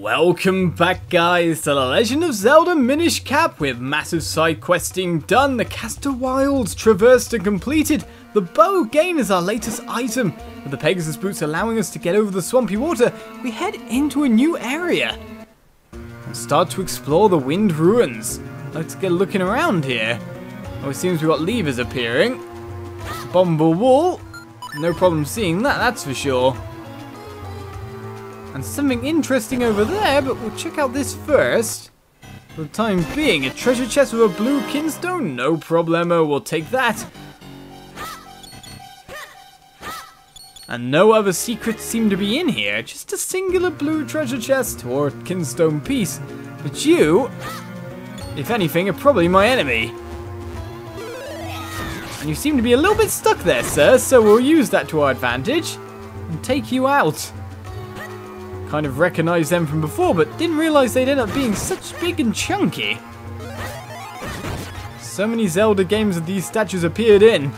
Welcome back guys to The Legend of Zelda Minish Cap with massive side questing done, the Castor Wilds traversed and completed, the bow gain is our latest item, with the Pegasus boots allowing us to get over the swampy water, we head into a new area and start to explore the Wind Ruins. Let's get looking around here. Oh, it seems we've got levers appearing. Bomber wall, no problem seeing that, that's for sure. And something interesting over there, but we'll check out this first. For the time being, a treasure chest with a blue kinstone? No problemo, we'll take that. And no other secrets seem to be in here, just a singular blue treasure chest or kinstone piece. But you, if anything, are probably my enemy. And you seem to be a little bit stuck there, sir, so we'll use that to our advantage and take you out. Kind of recognized them from before, but didn't realize they'd end up being such big and chunky. So many Zelda games that these statues appeared in.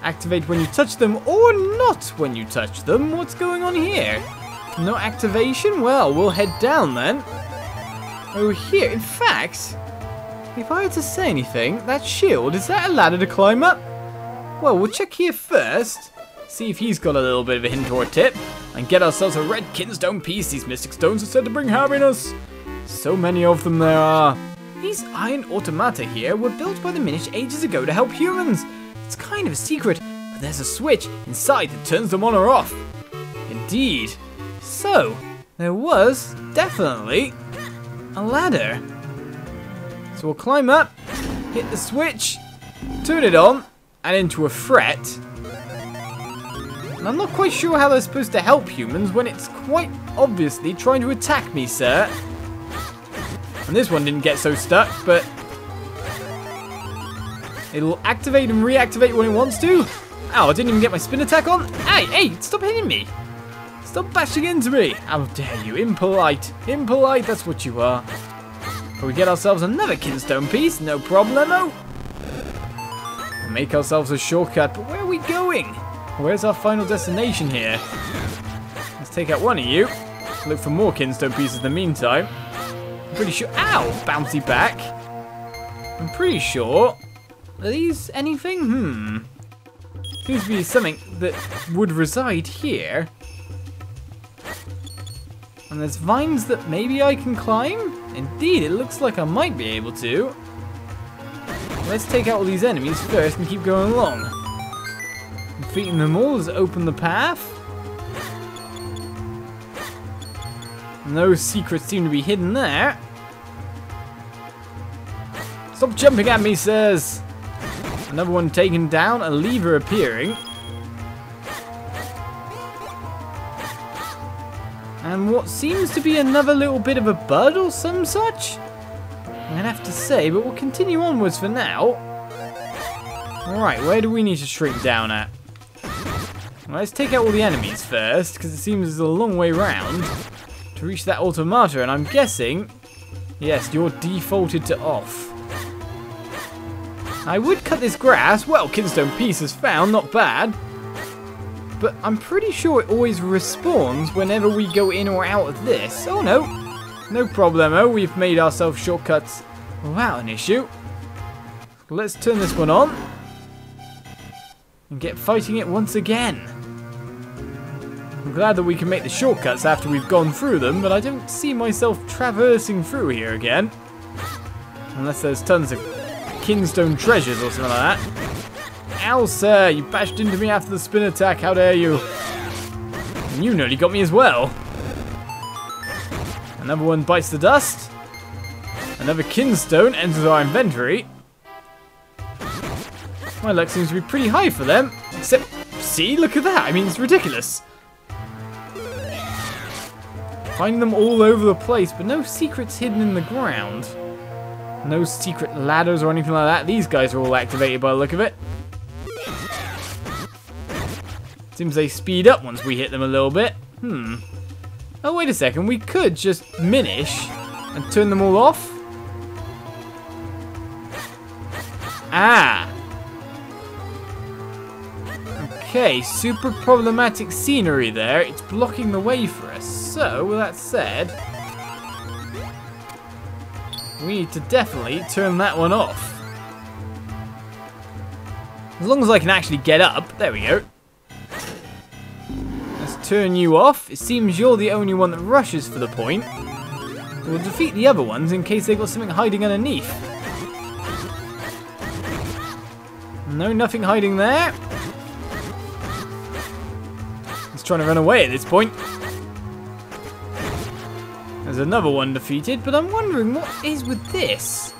Activate when you touch them, or not when you touch them. What's going on here? No activation? Well, we'll head down then. Oh, here, in fact, if I had to say anything, that shield, is that a ladder to climb up? Well, we'll check here first. See if he's got a little bit of a hint or a tip and get ourselves a red kinstone piece. These mystic stones are said to bring happiness. So many of them there are. These iron automata here were built by the Minish ages ago to help humans. It's kind of a secret, but there's a switch inside that turns them on or off. Indeed. So, there was definitely a ladder. So we'll climb up, hit the switch, turn it on, and into a fret. And I'm not quite sure how they're supposed to help humans when it's quite obviously trying to attack me, sir. And this one didn't get so stuck, but... It'll activate and reactivate when it wants to. Ow, I didn't even get my spin attack on. Hey, hey, stop hitting me. Stop bashing into me. How dare you, impolite. Impolite, that's what you are. But we get ourselves another kinstone piece, no problemo. Make ourselves a shortcut, but where are we going? Where's our final destination here? Let's take out one of you. Look for more kinstone pieces in the meantime. I'm pretty sure... Ow! Bouncy back. I'm pretty sure... Are these anything? Hmm. Seems to be something that would reside here. And there's vines that maybe I can climb? Indeed, it looks like I might be able to. Let's take out all these enemies first and keep going along. Defeating them all has opened the path. No secrets seem to be hidden there. Stop jumping at me, sirs! Another one taken down, a lever appearing. And what seems to be another little bit of a bud or some such? Gonna have to say, but we'll continue onwards for now. Alright, where do we need to shrink down at? Let's take out all the enemies first, because it seems there's a long way round to reach that automata, and I'm guessing, yes, you're defaulted to off. I would cut this grass, well, Kinstone piece is found, not bad. But I'm pretty sure it always respawns whenever we go in or out of this. Oh no, no problemo, we've made ourselves shortcuts without an issue. Let's turn this one on and get fighting it once again. I'm glad that we can make the shortcuts after we've gone through them, but I don't see myself traversing through here again. Unless there's tons of Kinstone treasures or something like that. Ow, sir, you bashed into me after the spin attack, how dare you? And you nearly got me as well. Another one bites the dust. Another Kinstone enters our inventory. My luck seems to be pretty high for them. Except, see, look at that. I mean, it's ridiculous. Find them all over the place, but no secrets hidden in the ground. No secret ladders or anything like that. These guys are all activated by the look of it. Seems they speed up once we hit them a little bit. Hmm. Oh, wait a second. We could just minish and turn them all off. Ah. Okay, super problematic scenery there. It's blocking the way for us. So, with that said, we need to definitely turn that one off. As long as I can actually get up. There we go. Let's turn you off. It seems you're the only one that rushes for the point. We'll defeat the other ones in case they've got something hiding underneath. No, nothing hiding there. He's trying to run away at this point. There's another one defeated, but I'm wondering what is with this?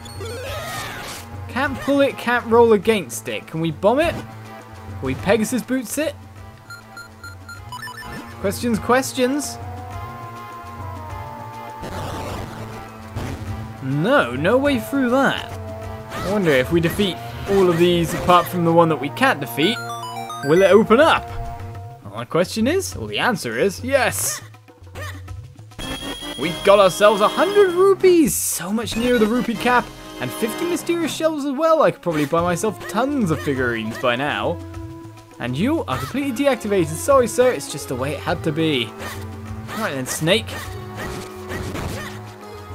Can't pull it, can't roll against it. Can we bomb it? Can we Pegasus boots it? Questions, questions? No, no way through that. I wonder if we defeat all of these apart from the one that we can't defeat, will it open up? Well, the question is, or the answer is, yes. We got ourselves a hundred rupees, so much nearer the rupee cap, and 50 mysterious shells as well. I could probably buy myself tons of figurines by now. And you are completely deactivated. Sorry, sir, it's just the way it had to be. Alright then, Snake.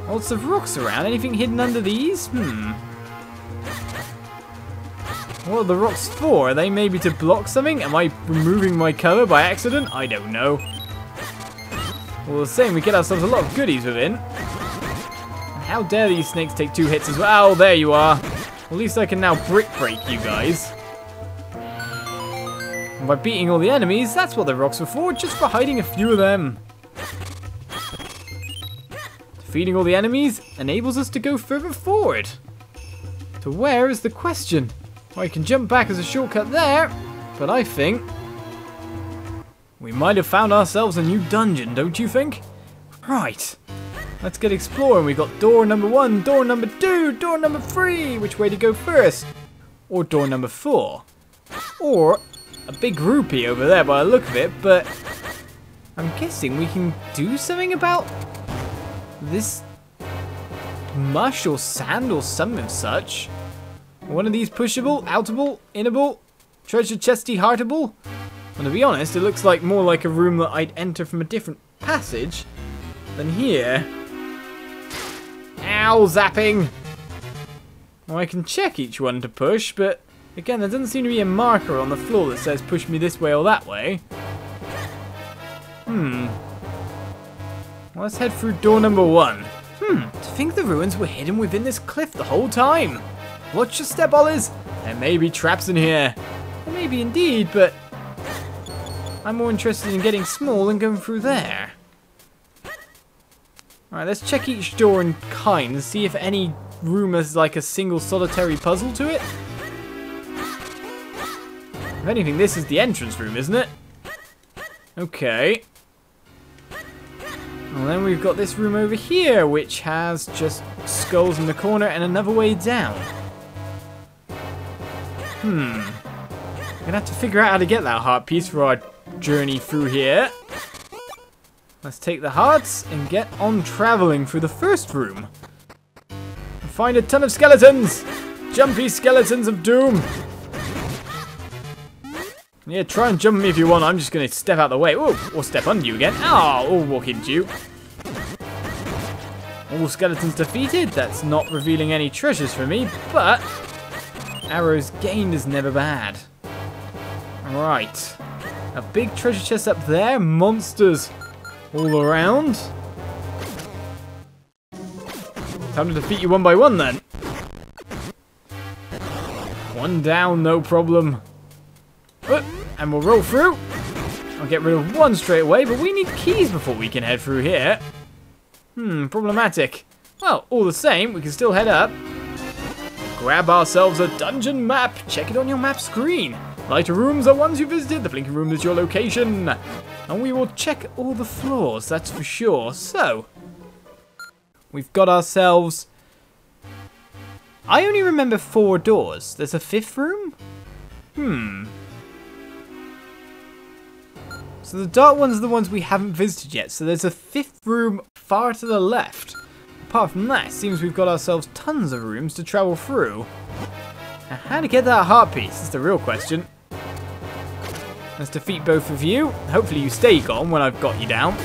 Lots of rocks around. Anything hidden under these? Hmm. What are the rocks for? Are they maybe to block something? Am I removing my cover by accident? I don't know. Well, the same, we get ourselves a lot of goodies within. How dare these snakes take two hits as well? Oh, there you are. At least I can now brick break you guys. And by beating all the enemies, that's what the rocks were for, just for hiding a few of them. Defeating all the enemies enables us to go further forward. To where is the question? Well, I can jump back as a shortcut there, but I think we might have found ourselves a new dungeon, don't you think? Right. Let's get exploring. We've got door number one, door number two, door number three. Which way to go first? Or door number four? Or a big rupee over there by the look of it, but I'm guessing we can do something about this mush or sand or something of such. One of these pushable, outable, inable, treasure chesty heartable? And to be honest, it looks like more like a room that I'd enter from a different passage than here. Ow, zapping! Well, I can check each one to push, but again, there doesn't seem to be a marker on the floor that says push me this way or that way. Hmm. Well, let's head through door number one. Hmm, to think the ruins were hidden within this cliff the whole time. Watch your step, Ollies. There may be traps in here. There may be indeed, but I'm more interested in getting small and going through there. Alright, let's check each door in kind and see if any room has like a single solitary puzzle to it. If anything, this is the entrance room, isn't it? Okay. And then we've got this room over here, which has just skulls in the corner and another way down. Hmm. Gonna have to figure out how to get that heart piece for our journey through here. Let's take the hearts and get on traveling through the first room. Find a ton of skeletons! Jumpy skeletons of doom! Yeah, try and jump me if you want. I'm just going to step out the way. Ooh, or step under you again. Ah, oh, or walk into you. All skeletons defeated. That's not revealing any treasures for me, but arrows gained is never bad. Right. A big treasure chest up there. Monsters all around. Time to defeat you one by one then. One down, no problem. And we'll roll through. I'll get rid of one straight away, but we need keys before we can head through here. Hmm, problematic. Well, all the same, we can still head up. Grab ourselves a dungeon map. Check it on your map screen. Lighter rooms are ones you visited. The blinking room is your location. And we will check all the floors, that's for sure. So, we've got ourselves... I only remember four doors. There's a fifth room? Hmm. So the dark ones are the ones we haven't visited yet. So there's a fifth room far to the left. Apart from that, seems we've got ourselves tons of rooms to travel through. Now, how to get that heart piece is the real question. Let's defeat both of you. Hopefully you stay gone when I've got you down.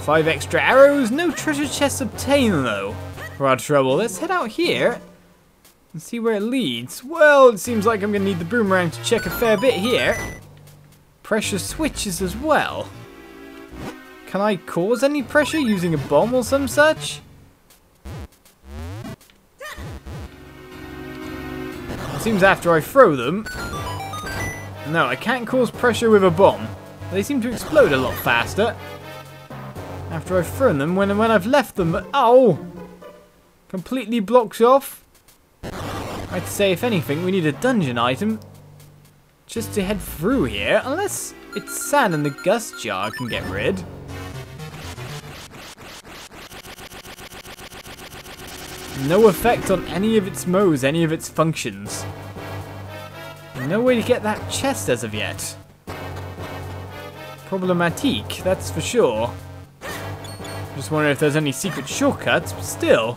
Five extra arrows, no treasure chests obtained though. Right, trouble. Let's head out here and see where it leads. Well, it seems like I'm gonna need the boomerang to check a fair bit here. Pressure switches as well. Can I cause any pressure using a bomb or some such? Seems after I throw them. No, I can't cause pressure with a bomb. They seem to explode a lot faster. After I've thrown them, when, when I've left them, oh! Completely blocks off. I'd say, if anything, we need a dungeon item just to head through here, unless it's sand and the gust jar can get rid. No effect on any of its modes, any of its functions. No way to get that chest as of yet. Problematique, that's for sure. Just wondering if there's any secret shortcuts, but still.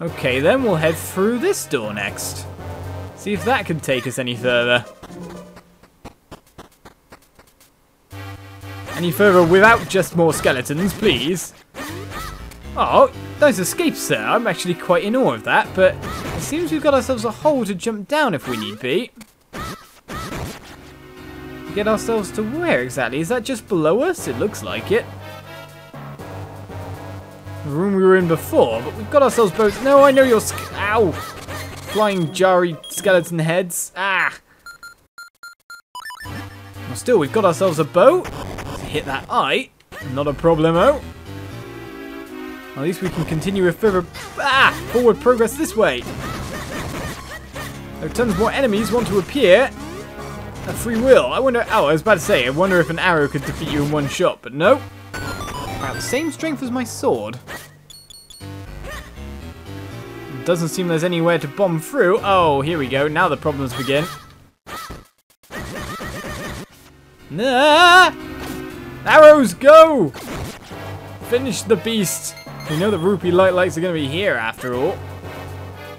Okay, then we'll head through this door next. See if that can take us any further. Any further without just more skeletons, please. Oh, those escapes, sir. I'm actually quite in awe of that, but it seems we've got ourselves a hole to jump down if we need be. Get ourselves to where exactly? Is that just below us? It looks like it. The room we were in before, but we've got ourselves both... No, I know you're... Ow! Flying jarry skeleton heads. Ah! Well, still, we've got ourselves a boat. Hit that eye. Not a problemo. At least we can continue with further ah, forward progress this way. There are tons more enemies want to appear. A free will. I wonder. Oh, I was about to say. I wonder if an arrow could defeat you in one shot, but no. About the same strength as my sword. Doesn't seem there's anywhere to bomb through. Oh, here we go. Now the problems begin. Nah! Arrows, go! Finish the beast. We know the rupee like likes are going to be here after all.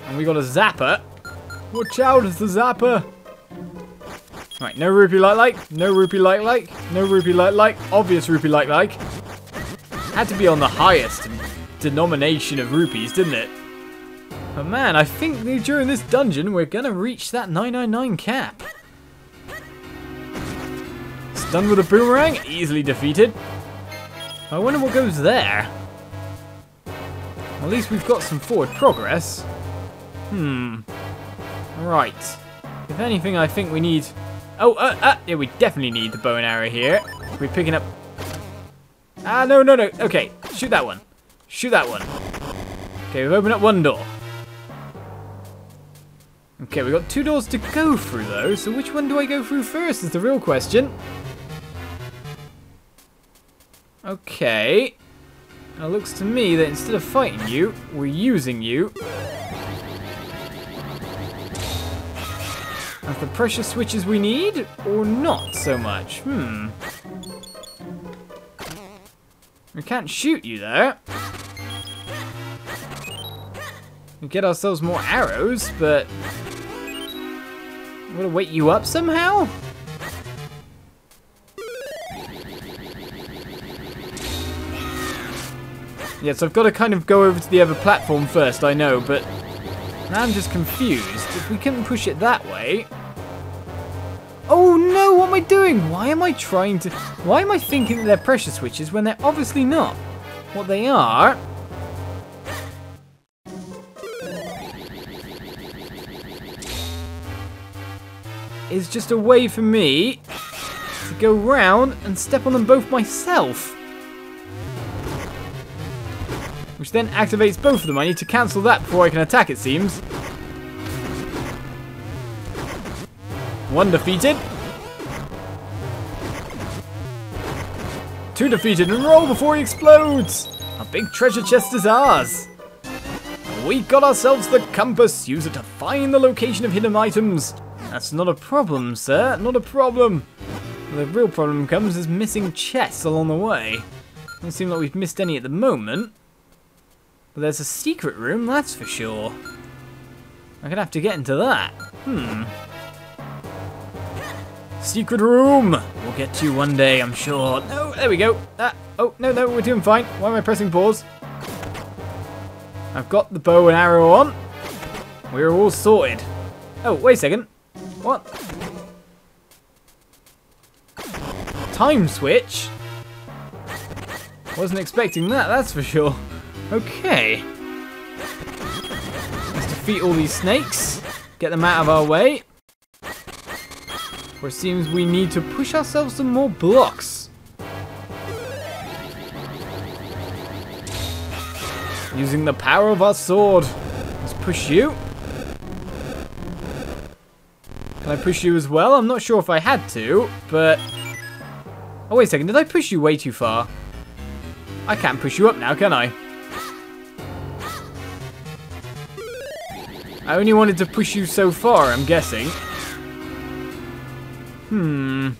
And we got a zapper. Watch out, it's the zapper. Right, no rupee light like, no rupee light like, no rupee light like, obvious rupee light like. Had to be on the highest denomination of rupees, didn't it? But man, I think during this dungeon we're gonna reach that 999 cap. Stunned with a boomerang, easily defeated. I wonder what goes there. At least we've got some forward progress. Hmm. Right. If anything, I think we need... Oh, uh, uh, yeah, we definitely need the bow and arrow here. We're picking up... Ah, no, no, no. Okay, shoot that one. Shoot that one. Okay, we've opened up one door. Okay, we've got two doors to go through, though, so which one do I go through first is the real question. Okay. Now, it looks to me that instead of fighting you, we're using you. The pressure switches we need, or not so much? Hmm. We can't shoot you there. We get ourselves more arrows, but... I'm gonna wake you up somehow? Yeah, so I've got to kind of go over to the other platform first, I know, but now I'm just confused. If we couldn't push it that way... Oh no, what am I doing? Why am I trying to... Why am I thinking that they're pressure switches when they're obviously not? What they are... is just a way for me to go round and step on them both myself. Which then activates both of them. I need to cancel that before I can attack, it seems. One defeated. Two defeated and roll before he explodes. A big treasure chest is ours. We got ourselves the compass. Use it to find the location of hidden items. That's not a problem, sir. Not a problem. The real problem comes is missing chests along the way. Doesn't seem like we've missed any at the moment. But there's a secret room, that's for sure. I'm gonna have to get into that. Hmm. Secret room! We'll get to one day, I'm sure. No, there we go. Ah, oh, no, no, we're doing fine. Why am I pressing pause? I've got the bow and arrow on. We're all sorted. Oh, wait a second. What? Time switch? Wasn't expecting that, that's for sure. Okay. Let's defeat all these snakes. Get them out of our way. It seems we need to push ourselves some more blocks. Using the power of our sword. Let's push you. Can I push you as well? I'm not sure if I had to, but... Oh, wait a second. Did I push you way too far? I can't push you up now, can I? I only wanted to push you so far, I'm guessing. Hmm.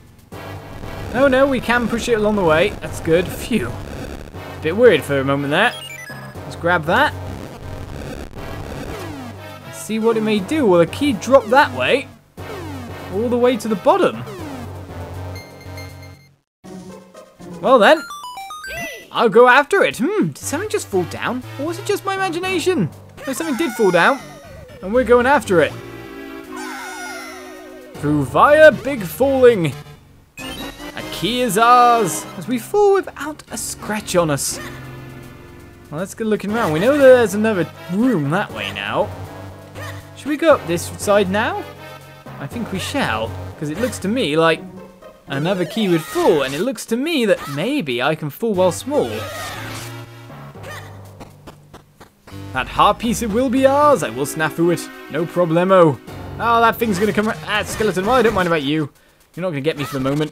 No, no, we can push it along the way. That's good. Phew. Bit worried for a moment there. Let's grab that. See what it may do. Will the key drop that way? All the way to the bottom? Well then. I'll go after it. Hmm, did something just fall down? Or was it just my imagination? No, something did fall down. And we're going after it. Through via big falling. A key is ours. As we fall without a scratch on us. Well, let's get looking around. We know that there's another room that way now. Should we go up this side now? I think we shall. Because it looks to me like another key would fall. And it looks to me that maybe I can fall while small. That heart piece, it will be ours. I will snafu it. No problemo. Oh, that thing's going to come... Ah, skeleton. Well, I don't mind about you. You're not going to get me for the moment.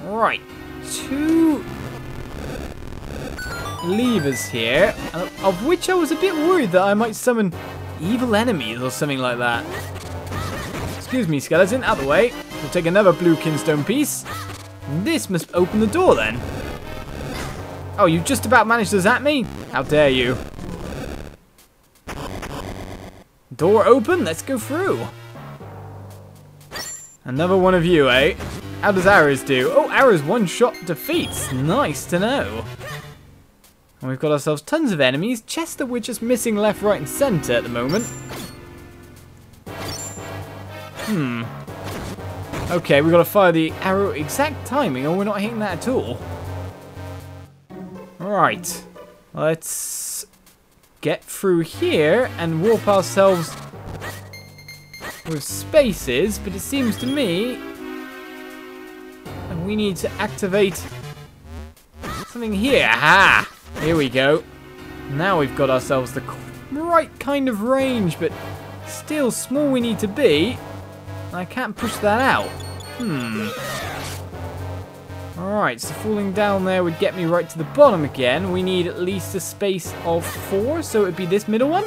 Right. Two levers here, of which I was a bit worried that I might summon evil enemies or something like that. Excuse me, skeleton. Out the way. We'll take another blue kinstone piece. This must open the door then. Oh, you just about managed to zap me? How dare you. Door open, let's go through. Another one of you, eh? How does arrows do? Oh, arrows one-shot defeats. Nice to know. And we've got ourselves tons of enemies. Chester, we're just missing left, right, and centre at the moment. Hmm. Okay, we've got to fire the arrow exact timing, or we're not hitting that at all. Right. Let's get through here and warp ourselves with spaces, but it seems to me we need to activate something here. Aha! Here we go. Now we've got ourselves the right kind of range, but still small we need to be. I can't push that out. Hmm. Alright, so falling down there would get me right to the bottom again. We need at least a space of four, so it would be this middle one.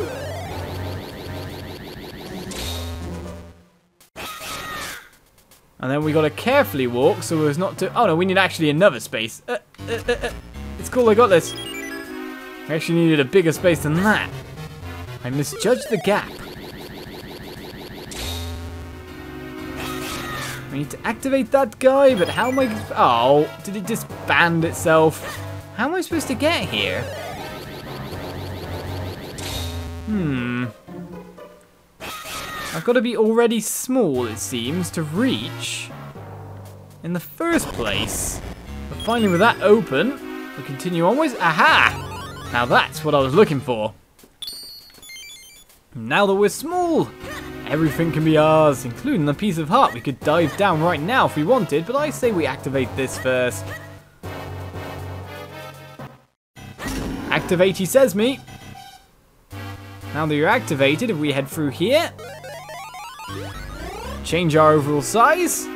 And then we got to carefully walk so as not to... Oh no, we need actually another space. Uh, uh, uh, uh, it's cool, I got this. I actually needed a bigger space than that. I misjudged the gap. Need to activate that guy, but how am I... Oh, did it disband itself? How am I supposed to get here? Hmm. I've got to be already small, it seems, to reach in the first place. But finally, with that open, we continue onwards. Aha! Now that's what I was looking for. Now that we're small, Everything can be ours, including the piece of heart. We could dive down right now if we wanted, but I say we activate this first. Activate, he says me. Now that you're activated, if we head through here, change our overall size,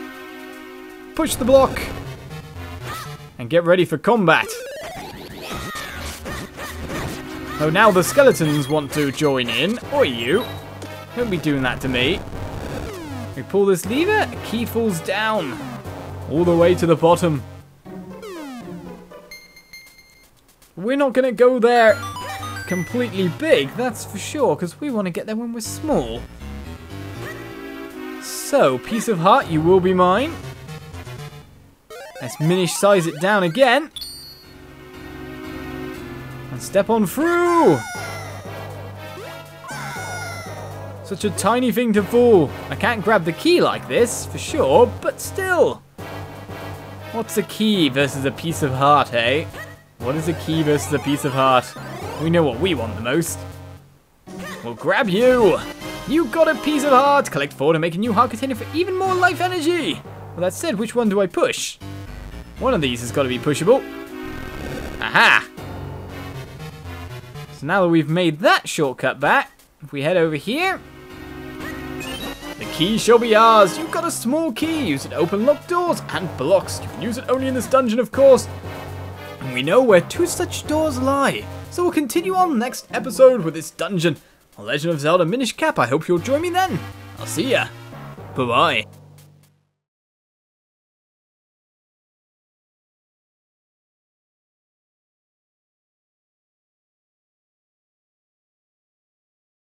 push the block, and get ready for combat. Oh, now the skeletons want to join in. Or you. Don't be doing that to me. We pull this lever, a key falls down. All the way to the bottom. We're not to go there completely big, that's for sure, because we want to get there when we're small. So, piece of heart, you will be mine. Let's Minish size it down again. And step on through. Such a tiny thing to fall. I can't grab the key like this, for sure, but still. What's a key versus a piece of heart, eh? What is a key versus a piece of heart? We know what we want the most. We'll grab you! You got a piece of heart! Collect four to make a new heart container for even more life energy! Well, that said, which one do I push? One of these has got to be pushable. Aha! So now that we've made that shortcut back, if we head over here, key shall be ours. You've got a small key. Use it to open locked doors and blocks. You can use it only in this dungeon, of course. And we know where two such doors lie. So we'll continue on next episode with this dungeon. Legend of Zelda Minish Cap. I hope you'll join me then. I'll see ya. Bye-bye.